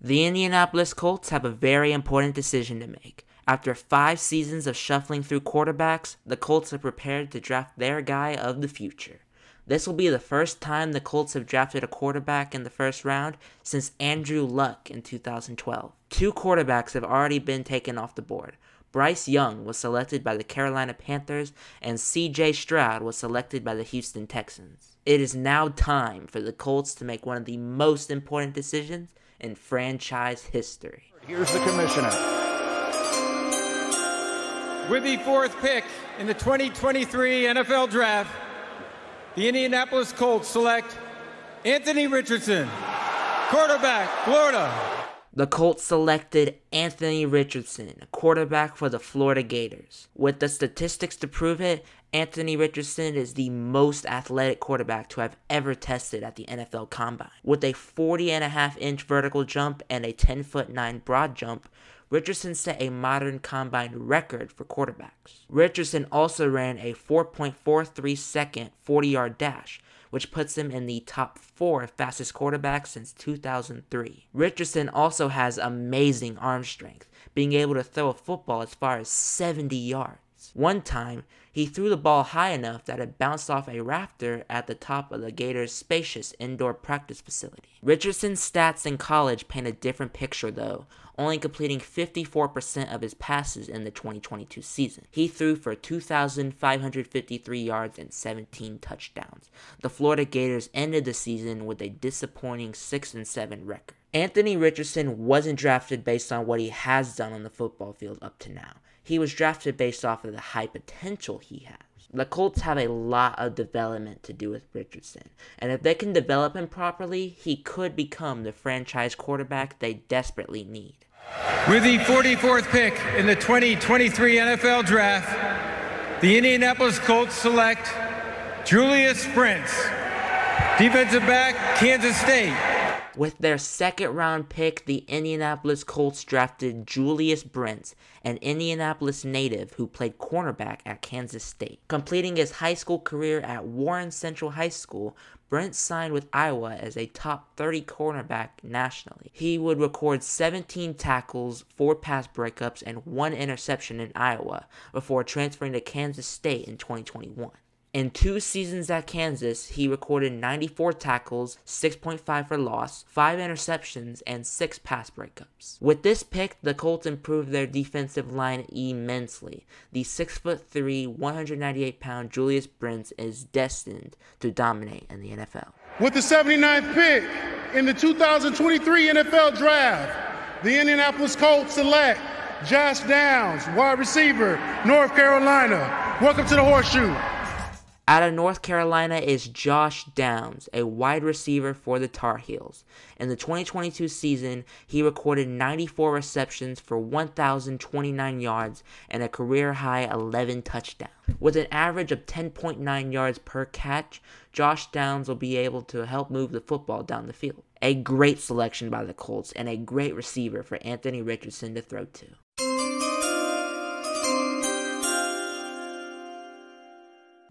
The Indianapolis Colts have a very important decision to make. After five seasons of shuffling through quarterbacks, the Colts are prepared to draft their guy of the future. This will be the first time the Colts have drafted a quarterback in the first round since Andrew Luck in 2012. Two quarterbacks have already been taken off the board. Bryce Young was selected by the Carolina Panthers, and CJ Stroud was selected by the Houston Texans. It is now time for the Colts to make one of the most important decisions in franchise history. Here's the commissioner. With the fourth pick in the 2023 NFL Draft, the Indianapolis Colts select Anthony Richardson, quarterback, Florida. The Colts selected Anthony Richardson, a quarterback for the Florida Gators. With the statistics to prove it, Anthony Richardson is the most athletic quarterback to have ever tested at the NFL Combine. With a 40 and a half inch vertical jump and a 10 foot 9 broad jump, Richardson set a modern combine record for quarterbacks. Richardson also ran a 4.43 second 40 yard dash, which puts him in the top four fastest quarterbacks since 2003. Richardson also has amazing arm strength, being able to throw a football as far as 70 yards. One time, he threw the ball high enough that it bounced off a rafter at the top of the Gators' spacious indoor practice facility. Richardson's stats in college paint a different picture, though, only completing 54% of his passes in the 2022 season. He threw for 2,553 yards and 17 touchdowns. The Florida Gators ended the season with a disappointing 6 7 record. Anthony Richardson wasn't drafted based on what he has done on the football field up to now. He was drafted based off of the high potential he has. The Colts have a lot of development to do with Richardson, and if they can develop him properly, he could become the franchise quarterback they desperately need. With the 44th pick in the 2023 NFL Draft, the Indianapolis Colts select Julius Brents, defensive back, Kansas State. With their second round pick, the Indianapolis Colts drafted Julius Brents, an Indianapolis native who played cornerback at Kansas State. Completing his high school career at Warren Central High School, Brents signed with Iowa as a top 30 cornerback nationally. He would record 17 tackles, 4 pass breakups, and 1 interception in Iowa before transferring to Kansas State in 2021. In two seasons at Kansas, he recorded 94 tackles, 6.5 for loss, 5 interceptions, and 6 pass breakups. With this pick, the Colts improved their defensive line immensely. The 6'3, 198 pound Julius Brents is destined to dominate in the NFL. With the 79th pick in the 2023 NFL Draft, the Indianapolis Colts select Josh Downs, wide receiver, North Carolina. Welcome to the Horseshoe. Out of North Carolina is Josh Downs, a wide receiver for the Tar Heels. In the 2022 season, he recorded 94 receptions for 1,029 yards and a career high 11 touchdowns. With an average of 10.9 yards per catch, Josh Downs will be able to help move the football down the field. A great selection by the Colts and a great receiver for Anthony Richardson to throw to.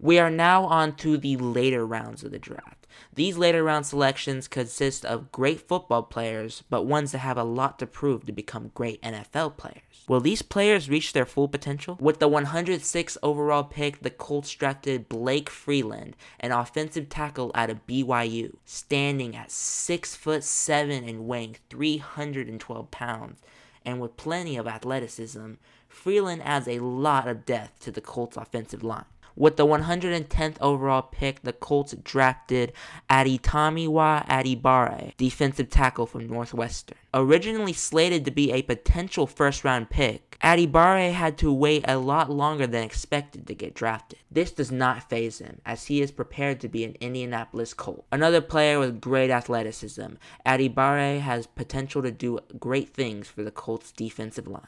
We are now on to the later rounds of the draft. These later round selections consist of great football players, but ones that have a lot to prove to become great NFL players. Will these players reach their full potential? With the 106th overall pick, the Colts drafted Blake Freeland, an offensive tackle out of BYU, standing at 6 foot 7 and weighing 312 pounds, and with plenty of athleticism, Freeland adds a lot of depth to the Colts offensive line. With the 110th overall pick, the Colts drafted Adetomiwa Adebawore, defensive tackle from Northwestern. Originally slated to be a potential first round pick, Adebawore had to wait a lot longer than expected to get drafted. This does not phase him, as he is prepared to be an Indianapolis Colt. Another player with great athleticism, Adebawore has potential to do great things for the Colts defensive line.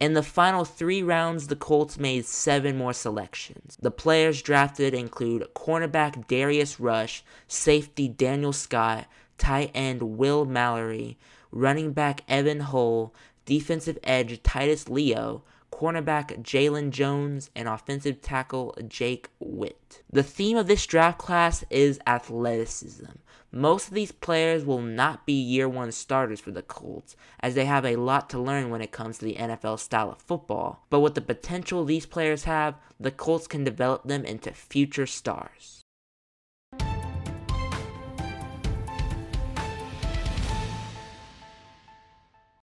In the final three rounds, the Colts made seven more selections. The players drafted include cornerback Darius Rush, safety Daniel Scott, tight end Will Mallory, running back Evan Hull, defensive edge Titus Leo, cornerback Jaylon Jones, and offensive tackle Jake Witt. The theme of this draft class is athleticism. Most of these players will not be year one starters for the Colts, as they have a lot to learn when it comes to the NFL style of football. But with the potential these players have, the Colts can develop them into future stars.